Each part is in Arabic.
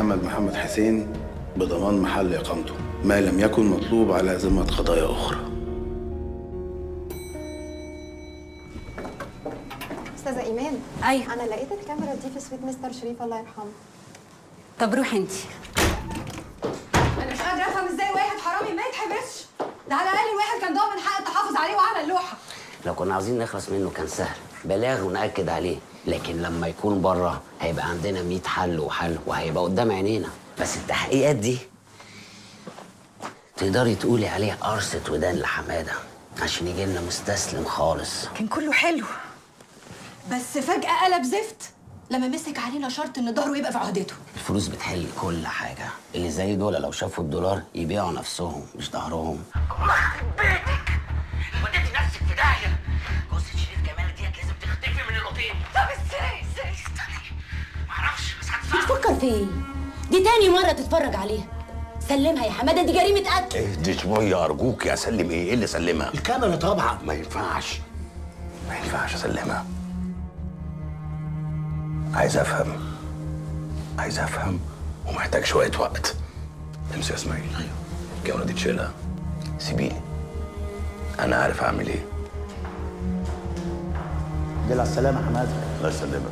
محمد محمد حسين بضمان محل إقامته ما لم يكن مطلوب على ذمة قضايا أخرى. أستاذة إيمان أيوة. أنا لقيت الكاميرا دي في سويت مستر شريف الله يرحمه. طب روحي انت. أنا مش قادرة أفهم إزاي واحد حرامي ما يتحبسش. ده على الأقل الواحد كان ضامن حق التحافظ عليه وعلى اللوحه لو كنا عاوزين نخلص منه كان سهل. بلاغ ونأكد عليه. لكن لما يكون بره هيبقى عندنا 100 حل وحل وهيبقى قدام عينينا. بس التحقيقات دي تقدري تقولي عليها قرصة ودان لحمادة عشان يجي لنا مستسلم خالص. كان كله حلو. بس فجأة قلب زفت لما مسك علينا شرط إن ظهره يبقى في عهدته. الفلوس بتحل كل حاجة. اللي زي دول لو شافوا الدولار يبيعوا نفسهم مش ظهرهم بيتك. وديتي نفسك في داهية. جوزة طب إزاي؟ إزاي؟ استني. معرفش بس هتصرف بتفكر في إيه؟ دي تاني مرة تتفرج عليها. سلمها يا حمادة دي جريمة قتل. اهدي شوية أرجوك يا سلم. إيه؟ إيه اللي سلمها؟ الكاميرا طبعا. ما ينفعش. ما ينفعش أسلمها. عايز أفهم. عايز أفهم. ومحتاج شوية وقت. امسك يا إسماعيل. أيوه. الكاميرا دي تشيلها. سيبيني. أنا عارف أعمل إيه. دي على السلامه يا حمادة. الله يسلمك.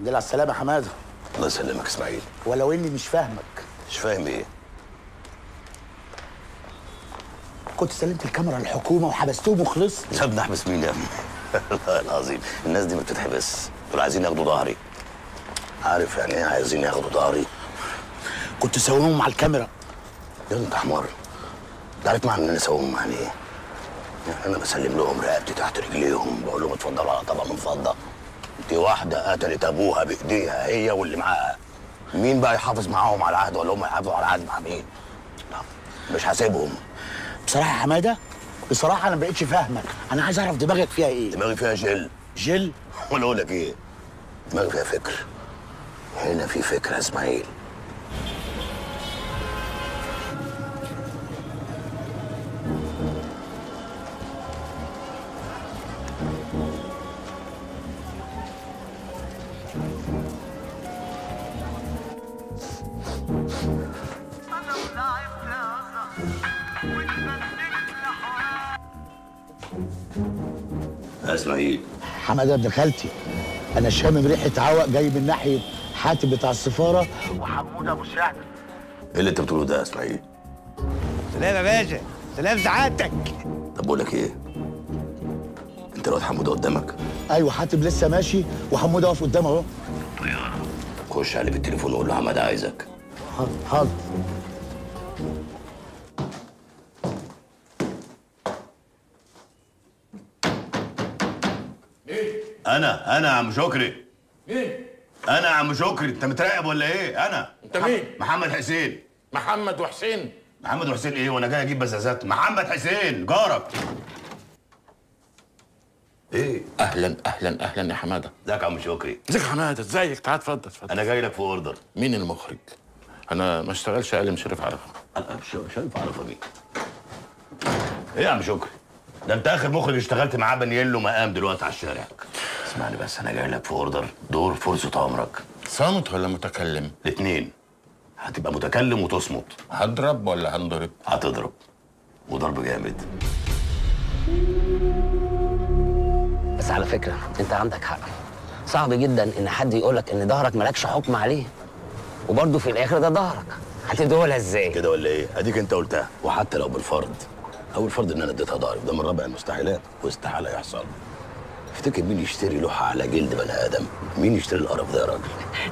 دي على السلامه يا حمادة. الله يسلمك إسماعيل. ولو إني مش فاهمك. مش فاهم إيه؟ كنت سلمت الكاميرا للحكومة وحبستهم وخلصت. سابني احبس مين يا ابني والله العظيم. الناس دي ما بتتحبس. دول عايزين ياخدوا ظهري. عارف يعني إيه عايزين ياخدوا ظهري؟ كنت ساويهم مع الكاميرا. يا انت حمار انت عارف معنى إن أنا اسويهم يعني إيه؟ يعني أنا بسلم لهم رقبتي تحت رجليهم بقول لهم اتفضلوا على طبق من فضة. دي واحدة قتلت أبوها بإيديها هي واللي معاها. مين بقى يحافظ معاهم على العهد ولا هم يحافظوا على العهد مع مين؟ لا مش هسيبهم. بصراحة يا حمادة بصراحة أنا ما بقتش فاهمك. أنا عايز أعرف دماغك فيها إيه؟ دماغي فيها جل. جل؟ ولا أقول لك إيه؟ دماغي فيها فكر. هنا في فكرة يا إسماعيل. حماده ابن خالتي أنا شامم ريحة عوق جاي من ناحية حاتم بتاع السفارة. وحمود أبو سعد إيه اللي أنت بتقوله ده يا إسماعيل؟ سلام يا باشا. سلام سعادتك. طب بقول لك إيه؟ أنت الواد حموده قدامك؟ أيوه حاتم لسه ماشي وحمود واقف قدامه أهو. خش عليه بالتليفون وقول له حماده عايزك. حاضر. أنا أنا يا عم شكري. مين؟ أنا يا عم شكري. أنت متراقب ولا إيه؟ أنا. أنت مين؟ محمد حسين. محمد وحسين. محمد حسين إيه؟ وأنا جاي أجيب بزازات. محمد حسين جارك. إيه؟ أهلا أهلا أهلا يا حمادة. ازيك يا عم شكري. ازيك يا حمادة إزيك؟ تعال اتفضل اتفضل أنا جاي لك في أوردر. مين المخرج؟ أنا ما اشتغلش أقل من شريف عرفة. أنا مش مش هينفع اعرفها مين؟ إيه يا عم شكري؟ ده انت اخر مخرج اشتغلت معاه بنيله مقام دلوقتي على الشارع. اسمعني بس أنا جاي لك في اوردر. دور فرصة عمرك. صامت ولا متكلم؟ الاثنين هتبقى متكلم وتصمت. هضرب ولا هنضرب؟ هتضرب. وضرب جامد. بس على فكرة انت عندك حق. صعب جدا ان حد يقولك ان ظهرك مالكش حكم عليه. وبرضه في الآخر ده ظهرك. هتدولها إزاي؟ كده ولا إيه؟ اديك انت قلتها. وحتى لو بالفرض أو الفرض إن أنا اديتها ضهري ده من رابع المستحيلات واستحالة يحصل. افتكر مين يشتري لوحة على جلد بني آدم؟ مين يشتري القرف ده يا راجل؟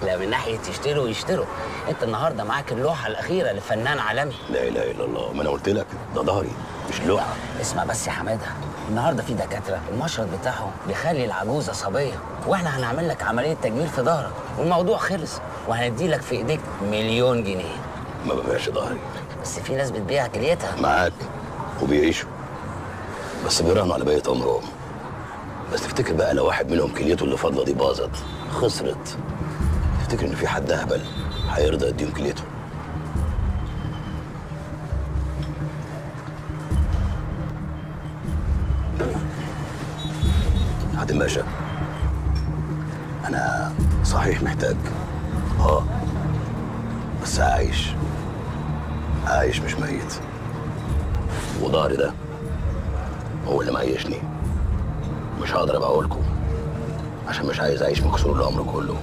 لا من ناحية يشتروا يشتروا. أنت النهاردة معاك اللوحة الأخيرة لفنان عالمي. لا إله إلا الله. ما أنا قلت لك ده ظهري مش لوحة. اسمع بس يا حمادة. النهاردة في دكاترة المشرط بتاعهم بيخلي العجوزة صبية. وإحنا هنعمل لك عملية تجميل في ظهرك. والموضوع خلص وهندي لك في إيديك مليون جنيه. ما ببيعش ظهري. بس في ناس بتبيع كليتها معاك. وبيعيشوا بس بيراهنوا على بقيه عمرهم بس تفتكر بقى لو واحد منهم كليته اللي فاضله دي باظت خسرت. تفتكر إن في حد أهبل هيرضى يديهم كليته؟ حاتم باشا أنا صحيح محتاج. آه. بس عايش. عايش مش ميت. وضهري ده هو اللي معيشني. مش هقدر أبقى لكم عشان مش عايز أعيش مكسور الامر كله.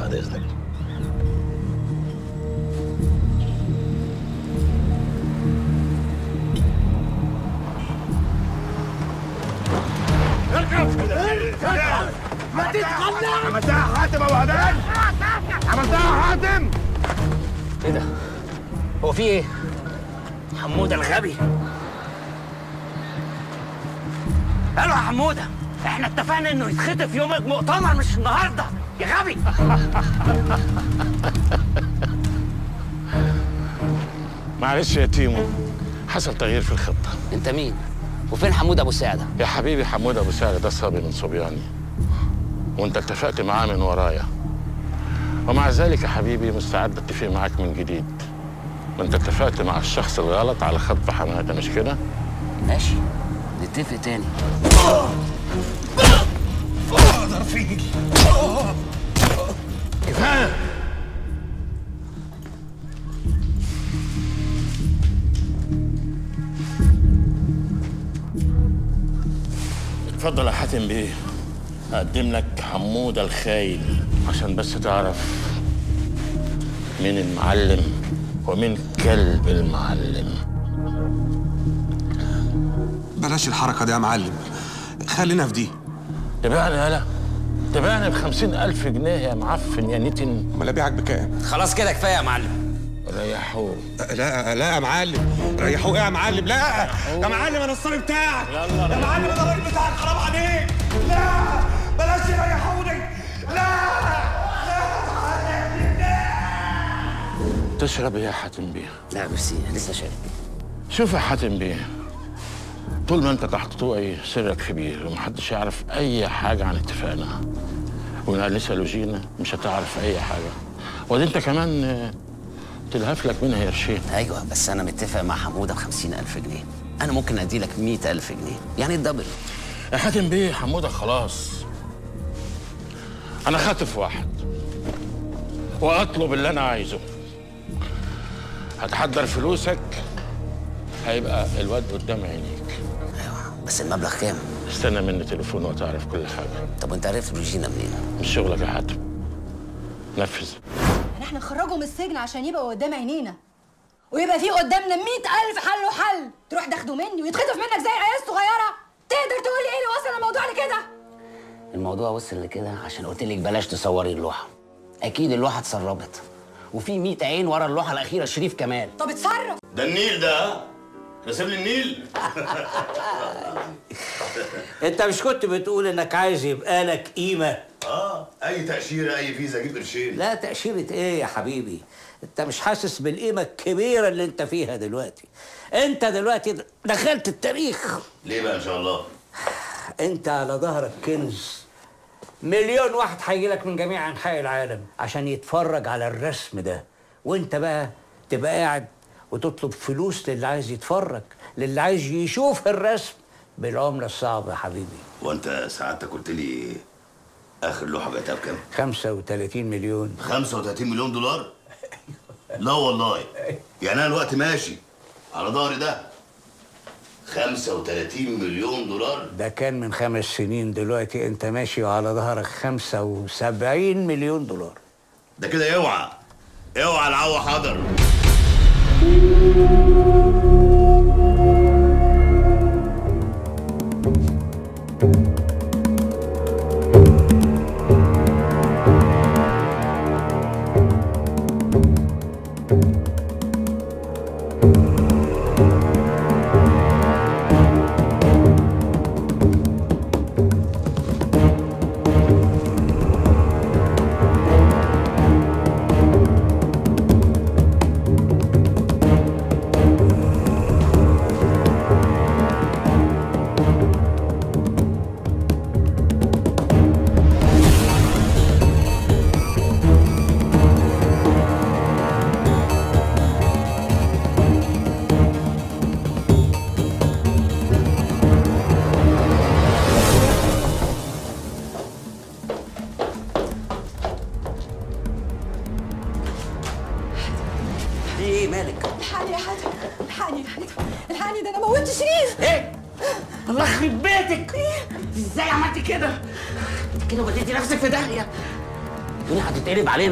بعد إذنك. ما تتخلى عملتها حاتم أبو هدان؟ عملتها حاتم إيه ده؟ هو في إيه؟ حمودة الغبي. قالوا يا حمودة إحنا اتفقنا إنه يتخطف يوم المؤتمر مش النهارده. يا غبي. معلش يا تيمو حصل تغيير في الخطة. أنت مين؟ وفين حمود أبو سعدة؟ يا حبيبي حمود أبو سعد ده صبي من صبياني. وأنت اتفقت معاه من ورايا. ومع ذلك يا حبيبي مستعد أتفق معاك من جديد. وأنت اتفقت مع الشخص الغلط على خطف حمادة مش كده؟ ماشي. نتفق تاني. أقدر فيك كفاية اتفضل يا حاتم بيه. أقدم لك حمودة الخاين عشان بس تعرف مين المعلم. ومين كلب المعلم. بلاش الحركة دي يا معلم. خلينا في دي. تبعني يالا تبعني بخمسين ألف جنيه يا معفن يا نتن. أمال أبيعك بكام؟ خلاص كده كفاية يا معلم. ريحوه. لا لا يا معلم. ريحوه إيه يا معلم؟ لا. يا معلم أنا الصبي بتاعك. يا معلم أنا الراجل بتاعك. حرام عليك. لا. بلاش يريحوني لا. تشرب يا حاتم بيه. لا ميرسي لسه شارب. شوف يا حاتم بيه. طول ما انت تحت طوعي سرك كبير ومحدش يعرف أي حاجة عن اتفاقنا. ونقلسها لوجينا مش هتعرف أي حاجة. ودي انت كمان آه، تلهف لك منها قرشين أيوه بس أنا متفق مع حمودة ب ألف جنيه. أنا ممكن أدي لك ألف جنيه. يعني الدبل. يا حاتم بيه حمودة خلاص. أنا خاطف واحد. وأطلب اللي أنا عايزه. هتحضر فلوسك هيبقى الواد قدام عينيك. أيوه بس المبلغ كام؟ استنى مني تليفون وتعرف كل حاجة. طب وأنت عرفت روجينا منين؟ مش شغلك يا حاتم. نفذ. يعني إحنا نخرجه من السجن عشان يبقى قدام عينينا. ويبقى في قدامنا مئة ألف حل وحل. تروح تاخده مني ويتخطف منك زي العيال الصغيرة تقدر تقول لي إيه اللي وصل الموضوع لكده؟ الموضوع وصل لكده عشان قلت لك بلاش تصوري اللوحة. أكيد اللوحة اتسربت. وفي 100 عين ورا اللوحة الأخيرة شريف كمال. طب اتصرف. ده النيل ده. رسم لي النيل. أنت مش كنت بتقول إنك عايز يبقى لك قيمة؟ آه أي تأشيرة أي فيزا أجيب قرشين. لا تأشيرة إيه يا حبيبي؟ أنت مش حاسس بالقيمة الكبيرة اللي أنت فيها دلوقتي؟ أنت دلوقتي دخلت التاريخ. ليه بقى إن شاء الله؟ أنت على ظهرك كنز. مليون واحد هيجي لك من جميع أنحاء العالم عشان يتفرج على الرسم ده. وأنت بقى تبقى قاعد وتطلب فلوس للي عايز يتفرج للي عايز يشوف الرسم بالعملة الصعبة يا حبيبي. وأنت سعادتك قلت لي آخر لوحة بعتها بكام؟ 35 مليون. 35 مليون دولار؟ لا والله. يعني أنا الوقت ماشي على ظهري ده. 35 مليون دولار. ده كان من خمس سنين دلوقتي انت ماشي وعلى ظهرك 75 مليون دولار. ده كده اوعى اوعى العو حضر.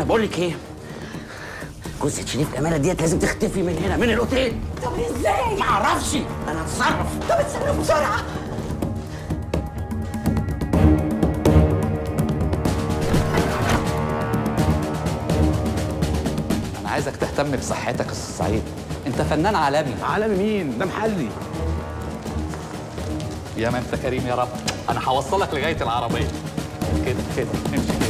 بقول لك إيه؟ جثه شريف كمالة ديت لازم تختفي من هنا من الأوتيل. طب إزاي؟ ما أعرفش. أنا هتصرف طب اتصرف بسرعة. أنا عايزك تهتم بصحتك يا سعيد. أنت فنان عالمي. عالمي مين؟ ده محلي. يا ما انت كريم يا رب. أنا هوصلك لغاية العربية. كده كده. امشي.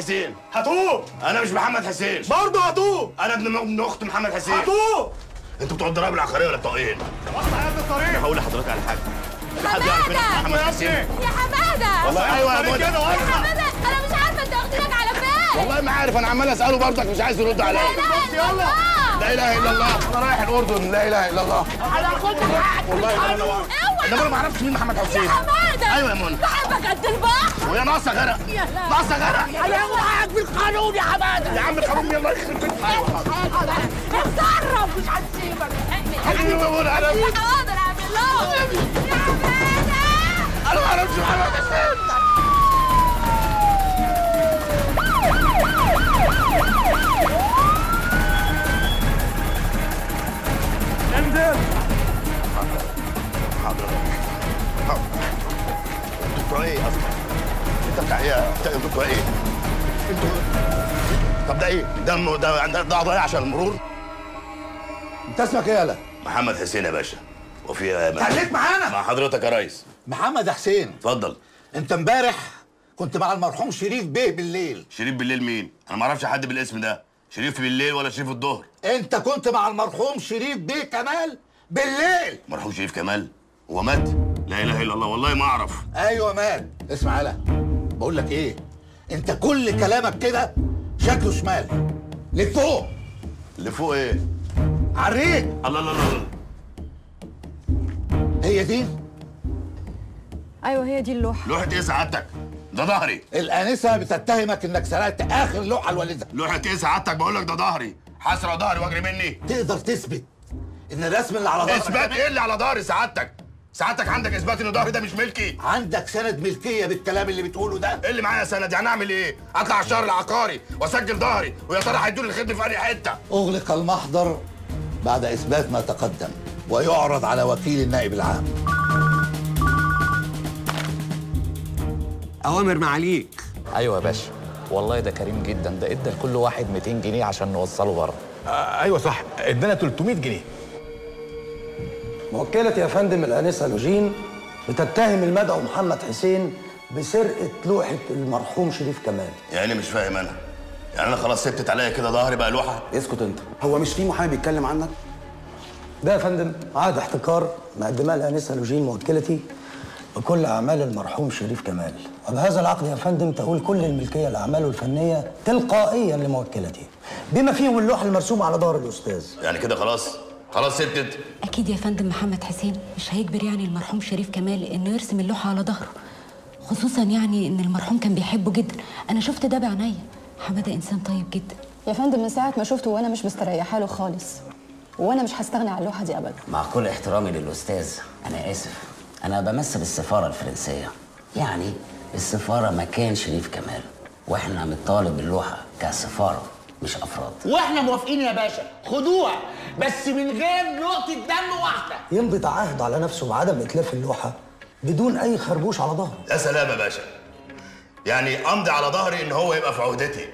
حسين. هتوب. أنا مش محمد حسين. برضه هتوب. أنا ابن ابن أخت محمد حسين. هتوب. أنتوا بتوع الضرايب العقارية ولا بتوع إيه؟ وسط حياه الطريق هقول لحضرتك على حاجة. حد يعرف محمد حسين؟ يا حمادة. والله. أيوه يا كده يا حمادة أنا مش عارفة أنت واخدينك على فين. والله ما عارف. أنا عمال أسأله برضك مش عايز يرد عليا. بص يلا. لا. إله إلا الله. أنا رايح الأردن. لا إله إلا الله. أنا كنت معاك والله أنا أنا ما أعرفش مين محمد حسين. يا حمادة. أيوه يا منى بحبك قد البحر وهي ناقصه غرق ناقصه غرق أنا أوعاك بالقانون يا حماده يا عم القانون يلا يخرب بيتك. اتصرف مش هتسيبك حبيبي يا منى أنا؟ حاضر اعمل لهم يا حماده أنا ما أعرفش محمد حسين انزل حاضر. حاضر. أنتوا إيه؟ أصلا؟ بتاع إيه؟ أنتوا إيه؟ أنتوا طب ده إيه؟ ده ده ده ده قضايا عشان المرور؟ أنت اسمك إيه يالا؟ محمد حسين يا باشا وفي خليك معانا مع حضرتك يا ريس محمد حسين اتفضل أنت امبارح كنت مع المرحوم شريف بيه بالليل شريف بالليل مين؟ أنا ما أعرفش حد بالاسم ده شريف بالليل ولا شريف الظهر أنت كنت مع المرحوم شريف بيه كمال بالليل مرحوم شريف كمال هو مات؟ لا إله إلا الله والله ما أعرف أيوه مات اسمع يالا بقول لك إيه؟ انت كل كلامك كده شكله شمال. لفوق. اللي فوق إيه؟ عريك الله الله الله هي دي؟ أيوه هي دي اللوحة. لوحة إيه سعادتك؟ ده ظهري. الآنسة بتتهمك إنك سرقت آخر لوحة لوالدها لوحة إيه سعادتك؟ بقول لك ده ظهري. حسرة ظهري واجري مني. تقدر تثبت إن الرسم اللي على ظهرك إثبات إيه اللي على ظهري سعادتك؟ سعادتك عندك إثبات ان ظهري ده مش ملكي. عندك سند ملكية بالكلام اللي بتقوله ده؟ إيه اللي معايا سند؟ يعني أعمل إيه؟ أطلع على الشهر العقاري وأسجل ظهري ويا ترى هيدوني الخدمة في أي حتة؟ أغلق المحضر بعد إثبات ما تقدم ويعرض على وكيل النائب العام. أوامر معاليك. أيوه يا باشا. والله ده كريم جدا ده إدى لكل واحد 200 جنيه عشان نوصله بره. آه أيوه صح إدانا 300 جنيه. موكلة يا فندم الآنسة لوجين بتتهم المدعو محمد حسين بسرقة لوحة المرحوم شريف كمال. يعني مش فاهم أنا. يعني أنا خلاص سبتت عليا كده ظهري بقى لوحة؟ اسكت أنت. هو مش في محامي بيتكلم عنك؟ ده يا فندم عقد احتكار مقدماه الآنسة لوجين موكلتي بكل أعمال المرحوم شريف كمال. وبهذا العقد يا فندم تقول كل الملكية لأعماله الفنية تلقائيا لموكلتي. بما فيهم اللوحة المرسومة على ظهر الأستاذ. يعني كده خلاص؟ خلاص سبتت أكيد يا فندم محمد حسين. مش هيجبر يعني المرحوم شريف كمال انه يرسم اللوحة على ظهره. خصوصا يعني إن المرحوم كان بيحبه جدا. أنا شفت ده بعينيا. حمادة إنسان طيب جدا. يا فندم من ساعة ما شفته وأنا مش مستريحة له خالص. وأنا مش هستغني عن اللوحة دي ابدا. مع كل احترامي للأستاذ أنا آسف. أنا بمثل السفاره الفرنسية. يعني السفارة مكان شريف كمال وإحنا بنطالب باللوحة كسفارة. مش أفراد. وإحنا موافقين يا باشا. خدوها بس من غير نقطة دم واحدة. يمضي تعهد على نفسه بعدم إتلاف اللوحة بدون أي خربوش على ظهره. يا سلام يا باشا. يعني امضي على ظهري إن هو يبقى في عهدتي.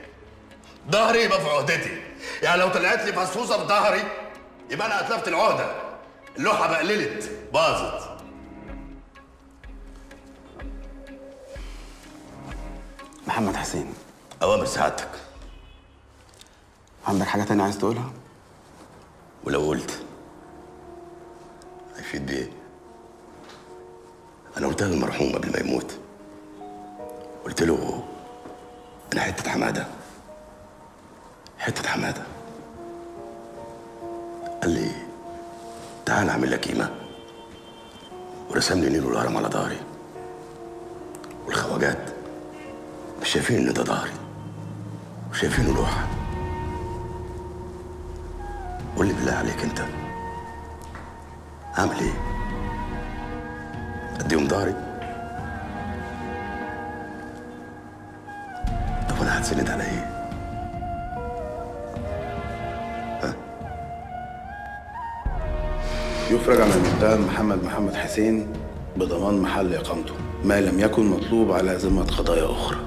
ظهري يبقى في عهدتي. يعني لو طلعت لي فصفوصه في ظهري يبقى أنا أتلفت العهدة. اللوحة بقللت باظت. محمد حسين. أوامر سعادتك. عندك حاجة تانية عايز تقولها؟ ولو قلت هيفيد بيه أنا قلت للمرحوم قبل ما يموت. قلت له أنا حتة حمادة. حتة حمادة. قال لي تعال أعمل لك قيمة. ورسم لي نيل والهرم على ظهري. والخواجات مش شايفين إن ده ظهري. وشايفينه لوحة. قول لي بالله عليك انت. اعمل إيه؟ اديهم ظهري؟ طب أنا هتسند على إيه؟ يفرج عن المتهم محمد محمد حسين بضمان محل إقامته ما لم يكن مطلوب على ذمة قضايا أخرى.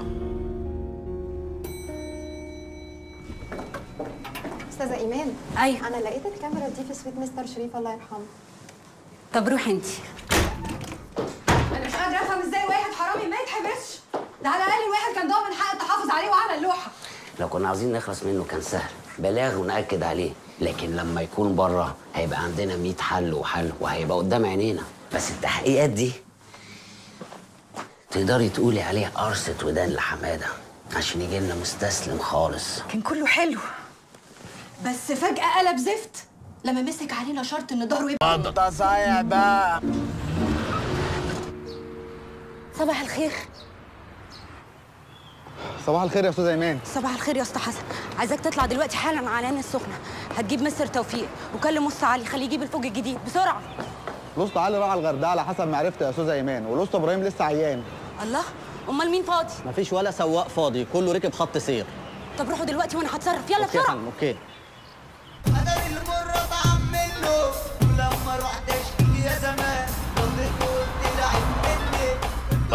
أيوه. أنا لقيت الكاميرا دي في سويت مستر شريف الله يرحمه. طب روحي أنت. أنا مش قادرة أفهم إزاي واحد حرامي ما يتحبسش ده على الأقل الواحد كان ضامن حق التحافظ عليه وعلى اللوحة. لو كنا عاوزين نخلص منه كان سهل. بلاغ ونأكد عليه. لكن لما يكون بره هيبقى عندنا 100 حل وحل وهيبقى قدام عينينا. بس التحقيقات دي تقدري تقولي عليها قرصة ودان لحمادة عشان يجي لنا مستسلم خالص. كان كله حلو. بس فجأة قلب زفت لما مسك علينا شرط إن ظهره يبقى انت صايع بقى. صباح الخير. صباح الخير يا أستاذ أيمان. صباح الخير يا اسطى حسن. عايزاك تطلع دلوقتي حالا على عين السخنة. هتجيب مستر توفيق وكلم مص علي خليه يجيب الفوج الجديد بسرعة. الاسطى علي راح الغردقة على حسب معرفتي يا أستاذ أيمان والاسطى إبراهيم لسه عيان. الله أمال مين فاضي؟ مفيش ولا سواق فاضي كله ركب خط سير. طب روحوا دلوقتي وأنا هتصرف. يلا بسرعة. فندم أوكي.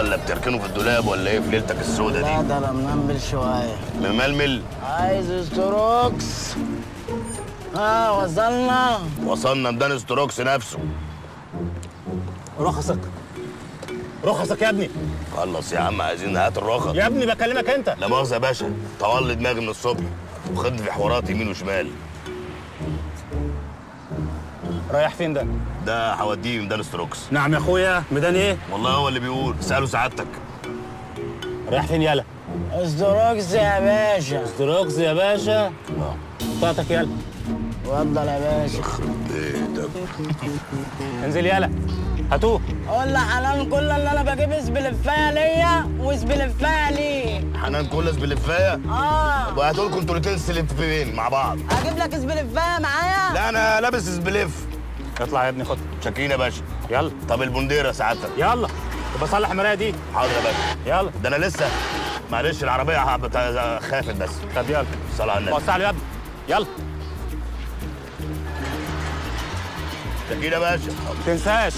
ولا بتركنه في الدولاب ولا إيه؟ في ليلتك السودة لا دي ده أنا منمل شوية. مململ؟ عايز استروكس ها وصلنا. وصلنا ميدان استروكس نفسه. رخصك. رخصك يا ابني. خلص يا عم عايزين هات الرخص. يا ابني بكلمك انت. لا مؤاخذة يا باشا طول لي دماغي من الصبح وخد في حوارات يمين وشمال. رايح فين ده؟ ده هوديه ميدان استروكس نعم يا أخويا. ميدان إيه؟ والله هو اللي بيقول. اساله سعادتك. رايح فين يالا؟ استروكس يا باشا. استروكس يا باشا. بطاقتك يالا اتفضل يا باشا. انزل يالا هاتوه. قول لحنان كل اللي أنا بجيب سبلفايه ليا وسبلفايه ليه حنان كلس بلفايه آه. وهاتوا لكم أنتوا الاتنين سلفين مع بعض؟ أجيب لك سبلفايه معايا؟ لا أنا لابس سبليف اطلع يا ابني خد. شاكرين يا باشا. يلا. طب البنديرة سعادتك يلا. بصلح المرايه دي حاضر يا باشا. يلا. ده أنا لسه. معلش العربية خافت بس. طب يلا. صلاة على النبي. وسع له يا ابني. يلا. شاكرين يا باشا. ما تنساش.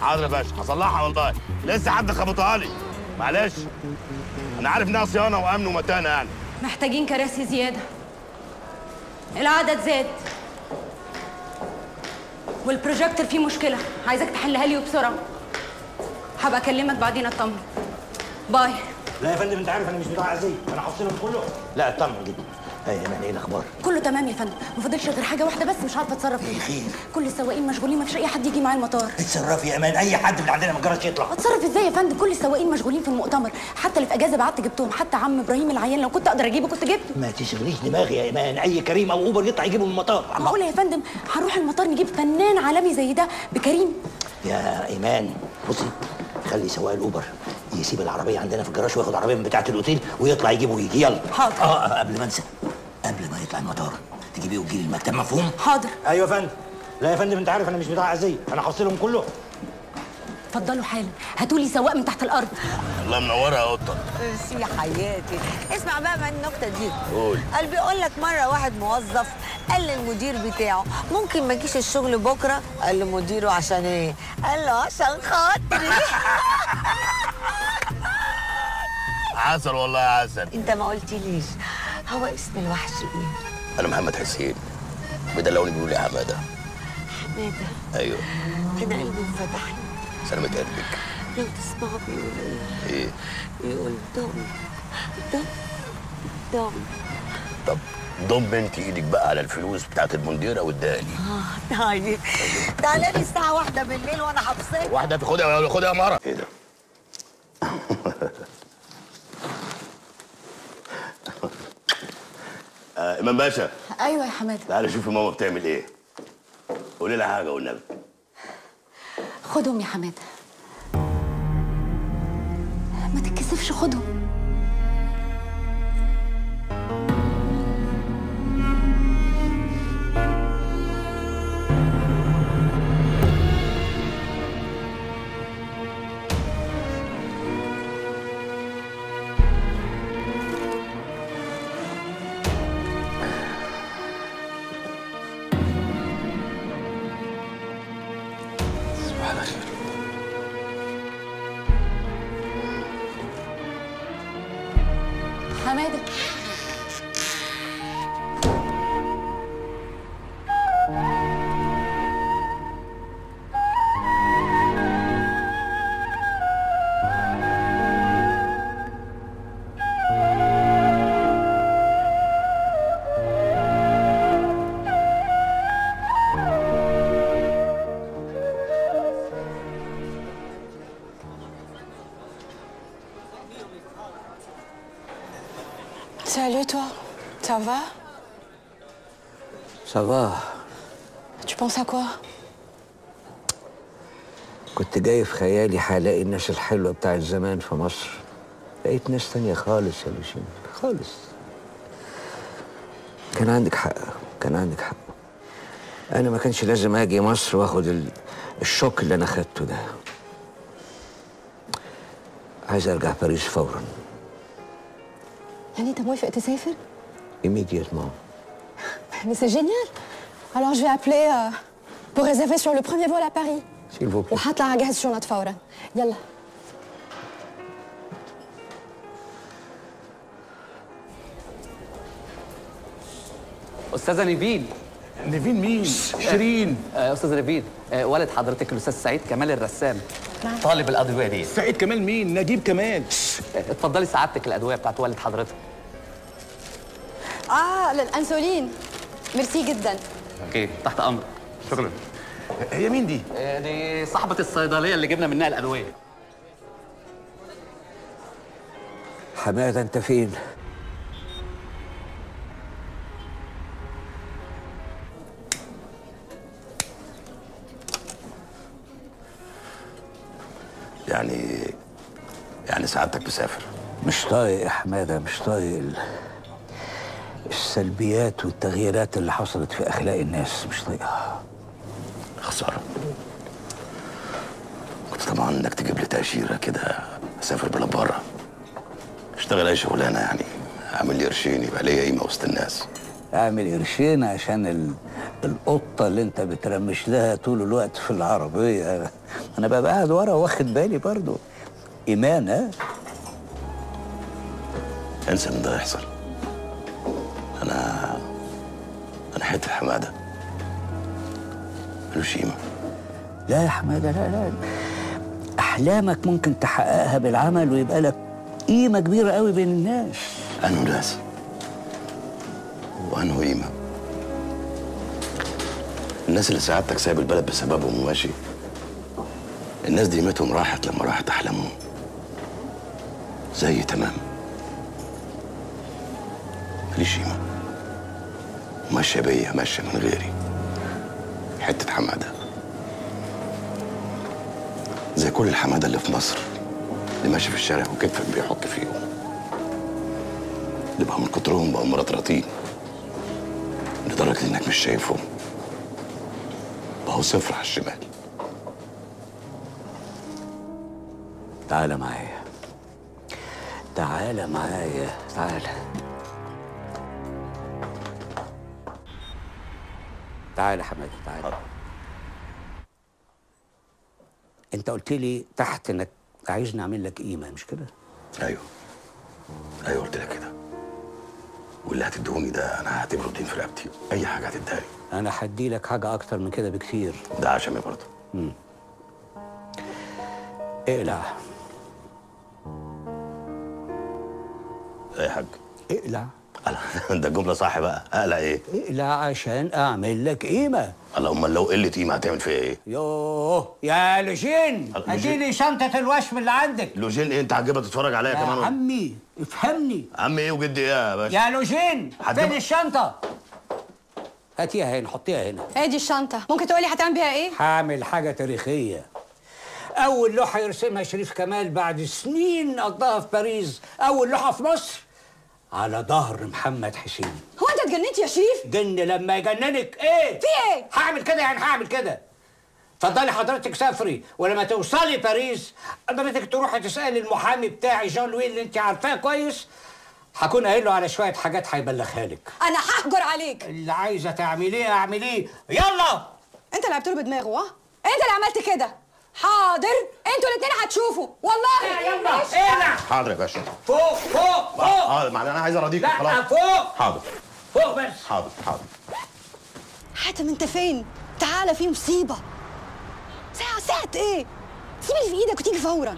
حاضر يا باشا. هصلحها والله. لسه حد خبطها لي. معلش. أنا عارف إنها صيانة وأمن ومتانة يعني. محتاجين كراسي زيادة. العدد زاد. والبروجيكتور فيه مشكلة. عايزاك تحلها لي وبسرعة. هبقى أكلمك بعدين اطمن bye. لا يا فندم أنت عارف أنا مش بتاع عزيز. أنا حافظهم كله لا اطمن جدا إيه يعني إيه الاخبار؟ كله تمام يا فندم. ما فاضلش غير حاجة واحدة بس مش عارفة اتصرف. فيها كل السواقين مشغولين ما فيش أي حد يجي معايا المطار. اتصرفي يا أمان. أي حد من عندنا ما جراش يطلع. اتصرف إزاي يا فندم؟ كل السواقين مشغولين في المؤتمر. حتى اللي في أجازة بعت جبتهم. حتى عم إبراهيم العيان لو كنت أقدر أجيبه كنت جبته. ما تشغليش دماغي يا ايمان أي كريم أو أوبر يطلع يجيبه من المطار. معقولة يا فندم؟ هنروح المطار نجيب فنان عالمي زي ده بكريم. يا ايمان بصي خلي سواق الأوبر يسيب العربية عندنا في الجراج وياخد عربية من بتاعة الأوتيل ويطلع يجيبه ويجي. يلا. حاضر. آه آه، قبل ما أنسى. قبل ما يطلع المطار. تجيبيه وتجيلي المكتب. مفهوم؟ حاضر. أيوه يا فندم. لا يا فندم أنت عارف أنا مش بتاع عزيز أنا حافظهم كله. اتفضلوا حالا. هاتولي سواق من تحت الأرض. الله منورها يا قطة. ميرسي يا حياتي. اسمع بقى من النكته دي. قول. قال بيقول لك مرة واحد موظف قال للمدير بتاعه ممكن ما اجيش الشغل بكرة؟ قال لمديره عشان إيه؟ قال له عشان خاطري. عسل والله يا عسل. انت ما قلتليش. هو اسم الوحش إيه أنا محمد حسين. بدلوني بيقولوا لي حماده حماده أيوه. أنا قلبي انفتح. سلامة قلبك. لو تسمعوا بيقول إيه إيه؟ بيقول دم. دم. دم. طب ضم انت إيدك بقى على الفلوس بتاعت المنديره واديها لي آه طيب. تعالى لي الساعة واحدة بالليل وأنا هفصل. واحدة خدها خدها يا مرة. إيه ده؟ إمام باشا. أيوه يا حمادة. تعالى شوفي ماما بتعمل إيه. قولي لها حاجة والنبي خدهم يا حمادة. ما تتكسفش خدهم Salut toi, ça va? Ça va Tu penses à quoi? كنت جاي في خيالي هلاقي الناس الحلوة بتاعت زمان في مصر. لقيت ناس تانية خالص يا لوشين خالص. كان عندك حق كان عندك حق. أنا ما كانش لازم أجي مصر وآخد ال- الشوك اللي أنا خدته ده. عايز أرجع باريس فورا. يعني أنت موافق تسافر؟ Immédiatement Mais c'est génial Alors je vais appeler euh, pour réserver sur le premier vol à Paris. S'il vous plaît. وهطلع اجهز شنط فورا يلا أستاذة نيفين. نيفين مين؟ شيرين. آه أستاذة نيفين. آه والد حضرتك الأستاذ سعيد كمال الرسام. طالب الأدوية دي. سعيد كمال مين؟ نجيب كمال. آه، اتفضلي سعادتك الأدوية بتاعت والد حضرتك. آه للأنسولين. ميرسي جدا. okay تحت أمرك. شكرا. هي مين دي؟ آه دي صاحبة الصيدلية اللي جبنا منها الأدوية. حمادة أنت فين؟ يعني يعني سعادتك مسافر مش طايق يا حمادة مش طايق السلبيات والتغييرات اللي حصلت في أخلاق الناس مش طايقها خسارة. كنت طبعا إنك تجيب لي تأشيرة كده أسافر بلا بره. أشتغل أي شغلانة يعني أعمل لي قرشين يبقى ليا قيمة وسط الناس. أعمل قرشين عشان ال... القطة اللي أنت بترمش لها طول الوقت في العربية. أنا ببقى قاعد ورا واخد بالي برضو. إيمان ها؟ انسى إن ده يحصل. حمادة. ملوش قيمة. لا يا حمادة لا لا. أحلامك ممكن تحققها بالعمل ويبقى لك قيمة كبيرة قوي بين الناس. انه ناس؟ وانه قيمة؟ الناس اللي سعادتك سايب البلد بسببهم وماشي. الناس دي قيمتهم راحت لما راحت أحلامهم. زي تمام. ماليش قيمة. ماشية بيا ماشية من غيري. حتة حمادة. زي كل الحمادة اللي في مصر اللي ماشي في الشارع وكتفك بيحك فيهم. اللي بقى من كترهم بقوا مرطرطين لدرجة إنك مش شايفهم. بقوا صفر على الشمال. تعالى معايا. تعالى معايا تعالى تعالى يا حماده تعالى انت قلت لي تحت انك عايزني اعمل لك قيمة مش كده؟ أيوه. أيوه قلت لك كده. واللي هتدوني ده أنا هعتبره دين في رقبتي. أي حاجة هتديها لي. أنا هدي لك حاجة أكتر من كده بكتير. ده عشمي برضه. مم. اقلع. أي حاج اقلع. ده الجمله صح بقى. أقلع إيه؟ اقلع عشان أعمل لك قيمة. اللهم لو قله قيمة هتعمل فيها إيه؟ يوه يا لوجين؟ اديني شنطة الوشم اللي عندك. لوجين إيه؟ أنت عجبها تتفرج عليا يا كمان عمي افهمني. عم إيه وجد إيه يا باشا؟ يا لوجين فين الشنطة؟ هاتيها هنا حطيها هنا. ادي الشنطة. ممكن تقولي هتعمل بيها إيه؟ هعمل حاجة تاريخية. أول لوحة يرسمها شريف كمال بعد سنين قضاها في باريس. أول لوحة في مصر؟ على ظهر محمد حسين. هو انت اتجننت يا شريف؟ جن لما يجننك. إيه؟ في إيه؟ هعمل كده يعني هعمل كده. اتفضلي حضرتك سافري. ولما توصلي باريس حضرتك تروحي تسألي المحامي بتاعي جان لوي اللي انت عارفاه كويس هكون قايل له على شوية حاجات هيبلغها لك. أنا هحجر عليك. اللي عايزة تعمليه اعمليه. يلا! أنت اللي لعبت له بدماغه ها؟ أنت اللي عملت كده. حاضر. أنتوا الاثنين هتشوفوا. والله. يلا. اقلع حاضر يا باشا. فوق فوق فوق. آه معلش أنا عايز اراضيك لا خلاص. فوق. حاضر. فوق بس. حاضر حاضر. حاتم انت فين؟ تعالى في مصيبة. ساعة ساعة إيه؟ سيب اللي في إيدك وتيجي فورا.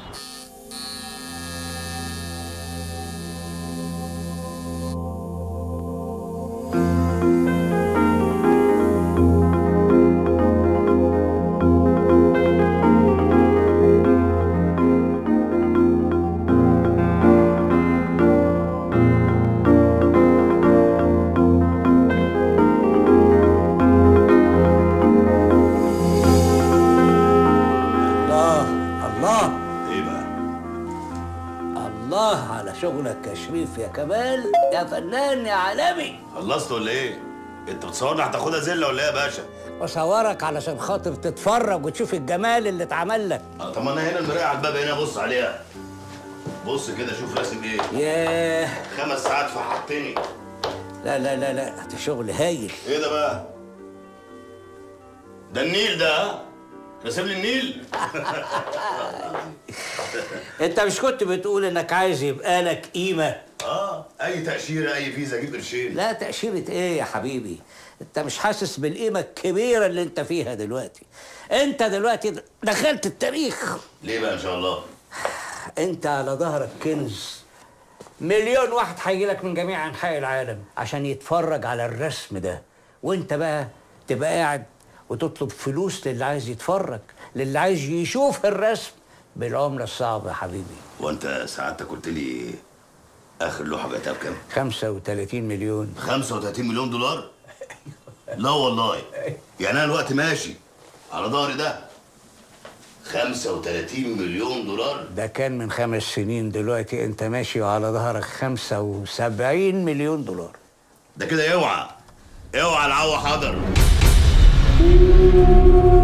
كمال يا فنان يا عالمي. خلصت ولا إيه؟ انت بتصورني هتاخدها زلة ولا إيه يا باشا؟ بصورك علشان خاطر تتفرج وتشوف الجمال اللي اتعمل لك. طب ما أنا هنا المراية على الباب هنا بص عليها. بص كده شوف راسم إيه. ياه. خمس ساعات فحطني لا لا لا لا ده شغل هايل. إيه ده بقى؟ ده النيل ده راسم لي النيل. انت مش كنت بتقول انك عايز يبقى لك قيمة؟ آه أي تأشيرة أي فيزا أجيب قرشين. لا تأشيرة إيه يا حبيبي؟ أنت مش حاسس بالقيمة الكبيرة اللي أنت فيها دلوقتي؟ أنت دلوقتي دخلت التاريخ. ليه بقى إن شاء الله؟ أنت على ظهرك كنز. مليون واحد هيجي لك من جميع أنحاء العالم عشان يتفرج على الرسم ده. وأنت بقى تبقى قاعد وتطلب فلوس للي عايز يتفرج للي عايز يشوف الرسم بالعملة الصعبة يا حبيبي. وانت سعادتك قلت لي آخر لوحة بعتها بكام؟ 35 مليون. 35 مليون دولار؟ لا والله. يعني أنا الوقت ماشي على ظهري ده. 35 مليون دولار؟ ده كان من خمس سنين دلوقتي أنت ماشي وعلى ظهرك 75 مليون دولار. ده كده اوعى اوعى العو حضر Thank you.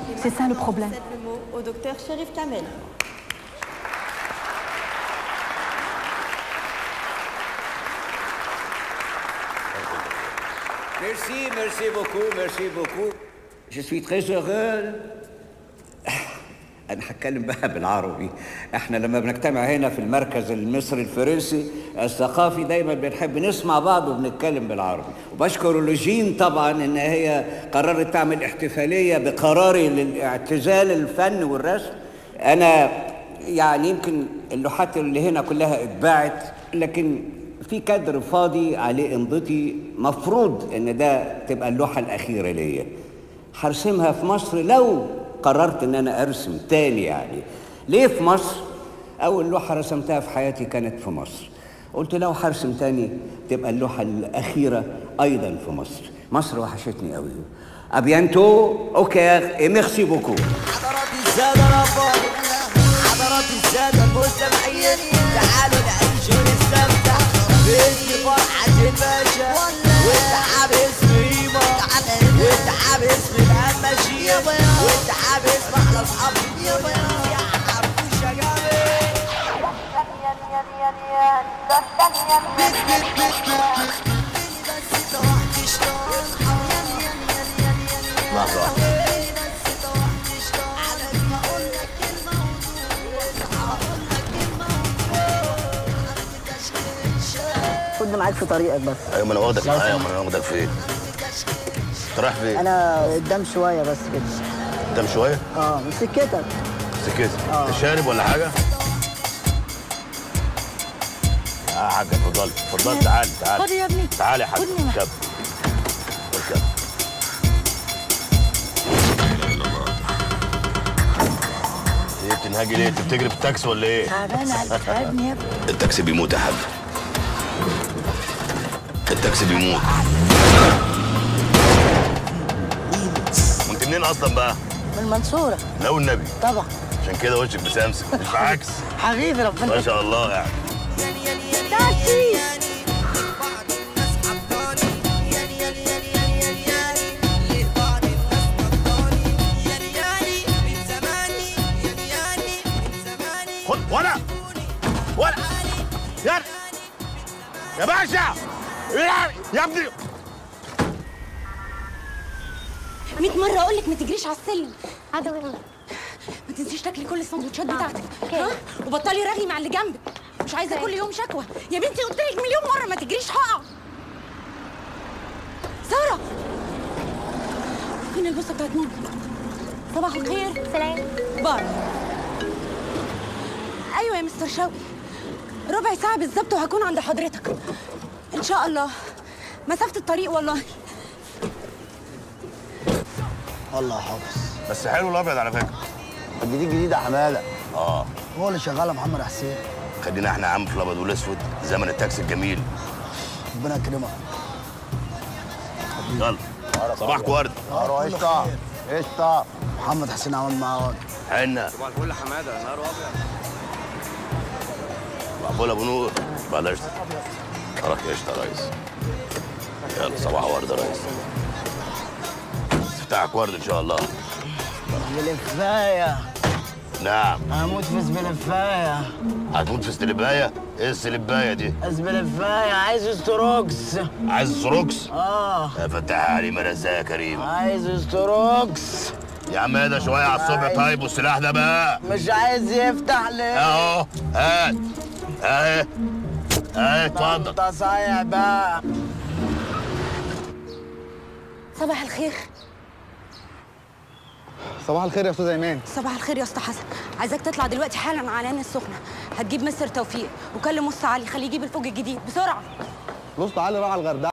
c'est ça le problème le mot au docteur Shérif Kamel. Merci, merci beaucoup, merci beaucoup. Je suis très heureux. أنا هتكلم بقى بالعربي، إحنا لما بنجتمع هنا في المركز المصري الفرنسي الثقافي دايما بنحب نسمع بعض وبنتكلم بالعربي، وبشكر لوجين طبعا إن هي قررت تعمل احتفالية بقراري للاعتزال الفن والرسم. أنا يعني يمكن اللوحات اللي هنا كلها اتباعت لكن في كادر فاضي عليه امضتي مفروض إن ده تبقى اللوحة الأخيرة ليا. هرسمها في مصر لو قررت إن أنا أرسم تاني يعني. ليه في مصر؟ أول لوحة رسمتها في حياتي كانت في مصر. قلت لو هرسم تاني تبقى اللوحة الأخيرة أيضا في مصر. مصر وحشتني قوي à bientôt OK merci beaucoup حضرات السادة ربا حضرات السادة المستمعين تعالوا نعيش ونستمتع. باسم فرحة الباشا خدني معاك في طريقك بس أيوه ما أنا واخدك معايا ما أنا واخدك فين؟ انت رايح فين؟ أنا قدام شوية بس كده قدام شوية؟ آه من سكتك سكتي آه. انت شارب ولا حاجة؟ آه حاجة اتفضلي اتفضلي تعالي تعالي خد يا ابني. تعالي يا حاج خدني معاك. اركب اركب إيه بتنهاجي ليه؟ انت بتجري في التاكسي ولا إيه؟ تعبان على تعبني يا ابني التاكسي بيموت يا حاج التاكسي بيموت وانت منين أصلا بقى؟ من المنصوره لا والنبي طبعا. عشان كده وشك مسامسم مش بعكس حبيبي ربنا. ما شاء الله يعني. ولا ولا يا يا باشا. يا ابني. 100 مرة أقول لك ما تجريش على السلم. عدوي ما تنسيش تاكلي كل السندوتشات بتاعتك. ها؟ وبطلي رغي مع اللي جنبك. مش عايزة كل يوم شكوى. يا بنتي قلت لك مليون مرة ما تجريش هقع سارة! فين البوسة بتاعت نور صباح الخير. سلام باي. أيوة يا مستر شوقي. ربع ساعة بالظبط وهكون عند حضرتك. إن شاء الله. مسافة الطريق والله. الله يا حافظ بس حلو الأبيض على فكرة. الجديد جديد يا حمادة. آه. هو اللي شغال يا محمد حسين. خلينا إحنا يا عم في الأبيض والأسود زمن التاكسي الجميل. ربنا يكرمك. يلا. صباحكم ورد قشطة. قشطة. محمد حسين عمل معاه واد. حنا صباح الفل حمادة. نهار أبيض. مقبول أبو نور. بلاش. وراك قشطة يا ريس. يلا صباح ورد يا ريس. افتحك ورد إن شاء الله. بلفايه نعم. هموت في زبلفايه هتموت في استلبايه إيه السلبايه دي؟ زبلفايه عايز ستروكس. عايز ستروكس آه. يا فتح علي مرزاق يا كريم. عايز ستروكس. يا عم اهدى شوية على الصبح. طيب والسلاح ده بقى؟ مش عايز يفتح ليه أهو. هات. اهي اهي اتفضل. انت صايع بقى. صباح الخير. صباح الخير يا أستاذ أيمان. صباح الخير يا اسطى حسن. عايزاك تطلع دلوقتي حالا على عين السخنة. هتجيب مستر توفيق وكلم مص علي خليه يجيب الفوج الجديد بسرعة. بص تعالى راح على الغردقة.